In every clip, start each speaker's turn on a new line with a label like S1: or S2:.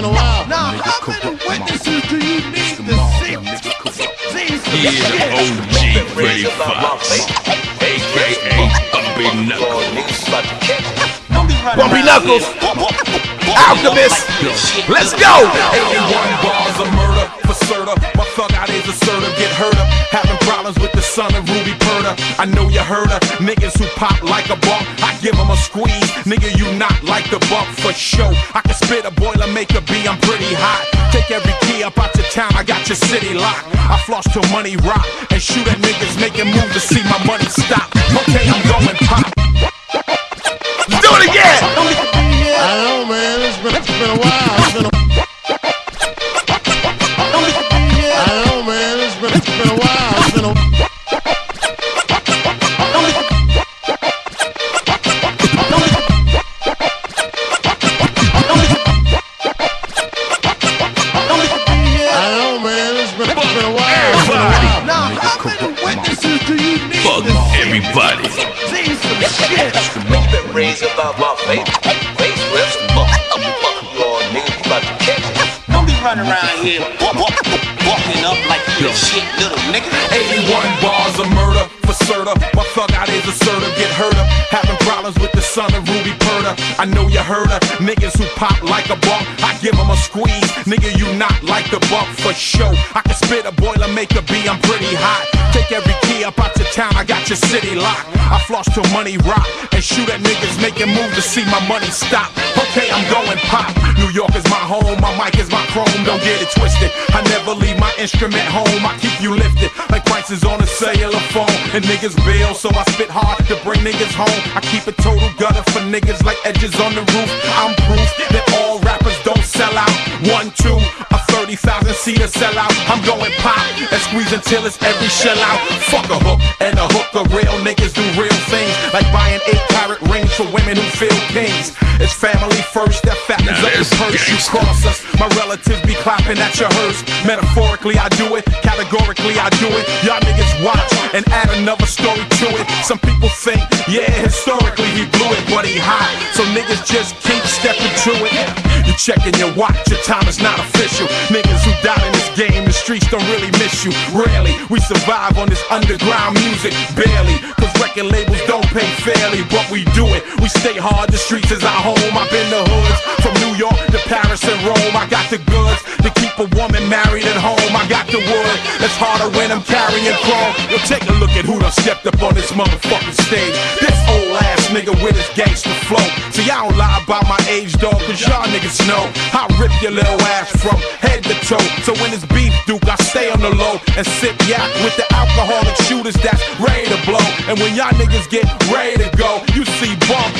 S1: been a while.
S2: Now, how many witnesses do you need to see?
S3: Yeah, the OG Freddie Foxxx, aka Bumpy Knuckles.
S1: Bumpy Knuckles. Alchemist. Let's go.
S4: 81 bars of murder for certa. My thug out is assertive, get hurt up. Having problems with the son of Ruby Purda. I know you heard her. Niggas who pop like a bump, I give them a squeeze. Nigga, you not like the bump for show. I can spit a boiler, make a B, I'm pretty hot. Take every key up out your town, I got your city locked. I floss till money rock and shoot at niggas making moves to see my money stop. Okay, I'm going pop.
S3: Fuck everybody.
S2: some shit?
S5: fuck you.
S6: Don't be running around here walk, walk, walking up like you shit little nigga.
S4: 81 bars of murder for certa. My thug out is assertive, get hurt up. Having problems with the son of Ruby Purda. I know you heard her. Niggas who pop like a bump, I give them a squeeze. The bump for show. I can spit a boiler, make a B, I'm pretty hot. Take every key up out your town, I got your city locked. I floss till money rock and shoot at niggas making moves to see my money stop. Okay, I'm going pop. New York is my home, my mic is my chrome, don't get it twisted. I never leave my instrument home, I keep you lifted like prices on a cellular phone. And niggas bill, so I spit hard to bring niggas home. I keep a total gutter for niggas like edges on the roof. I'm proof that all rappers don't sell out. One, two, 30,000 seater sell out. I'm going pop and squeeze until it's every shell out. Fuck a hook a hooker. Real niggas do real things like buying eight carat rings for women who feel kings. It's family first that fattens
S3: Now
S4: up the purse. You cross us, my relatives be clapping at your hearse. Metaphorically, I do it. Categorically, I do it. Y'all niggas watch and add another story to it. Some people think, yeah, historically he blew it, but he hot. So niggas just keep stepping to it. You checking your watch, your time is not official. Niggas who died in game, the streets don't really miss you. Rarely, we survive on this underground music, barely. Cause record labels don't pay fairly, but we do it. We stay hard, the streets is our home. I've been the hoods from New York to Paris and Rome. I got the goods to keep a woman married at home. I got the wood it's harder when I'm carrying chrome. Yo, take a look at who done stepped up on this motherfucking stage. This old ass nigga with his gangster flow. See, I don't lie about my age, dog, cause y'all niggas know I rip your little ass from head to toe. So when it's beef, Duke, I stay on the low and sip yak with the alcoholic shooters that's ready to blow. And when y'all niggas get ready to go,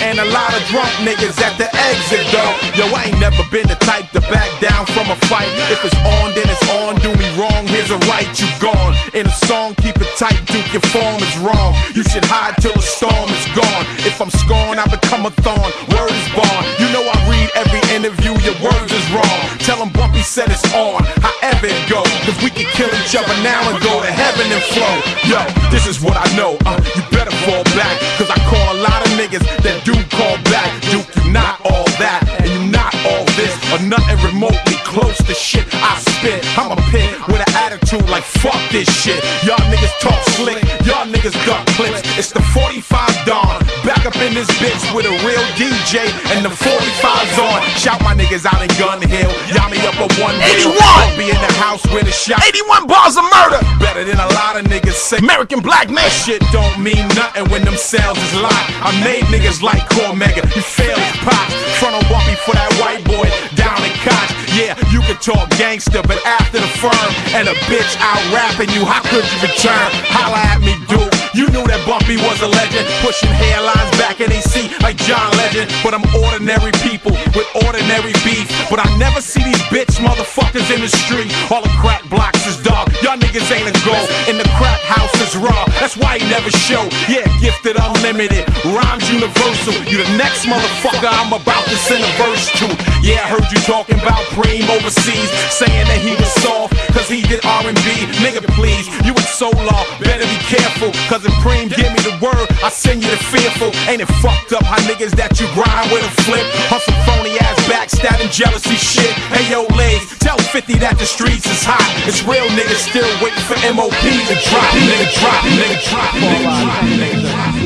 S4: and a lot of drunk niggas at the exit though. Yo, I ain't never been the type to back down from a fight. If it's on, then it's on. Do me wrong, here's a right, you gone. In a song, keep it tight, Duke, your form is wrong. You should hide till the storm is gone. If I'm scorned, I become a thorn. Word is born. You know I read every interview, your words is wrong. Tell them Bumpy said it's on, however it go. Cause we can kill each other now and go to heaven and flow. Yo, this is what I know. Uh, you better fall back. Cause I call a lot of niggas that do nothing remotely close to shit I spit. I'm a pit with an attitude like fuck this shit. Y'all niggas talk slick, y'all niggas got clips. It's the 45 Dawn, back up in this bitch with a real DJ, and the 45's on. Shout my niggas out in Gun Hill, y'all me up a one wheel.
S1: 81.
S4: I'll be in the house with a shot.
S1: 81 bars of murder.
S4: Better than a lot of niggas say.
S1: American black man.
S4: That shit don't mean nothing when them sales is locked. I made niggas like Cormega. You fail as pops. Front on Bumpy for that white boy down in Koch. Yeah, you can talk gangster, but after the firm and a bitch out rapping you, how could you return? Holla at me, dude. You knew that Bumpy was a legend, pushing hairlines back in AC like John Legend. But I'm ordinary people with ordinary beef. But I never see these bitch motherfuckers in the street. All the crack blocks is dark. Y'all niggas ain't a go. And the house is raw. That's why he never show. Yeah, gifted, unlimited, rhymes universal. You the next motherfucker I'm about to send a verse to. Yeah, I heard you talking about Preem overseas, saying that he was soft, cause he did R&B. Nigga, please, you Solar, better be careful, cause if Preem give me the word, I send you the fearful. Ain't it fucked up how niggas that you grind with a flip? On some phony ass backstabbing jealousy shit. Hey yo, 50 that the streets is hot. It's real niggas still waiting for MOP to drop. Nigga drop, nigga drop, nigga drop, nigga drop.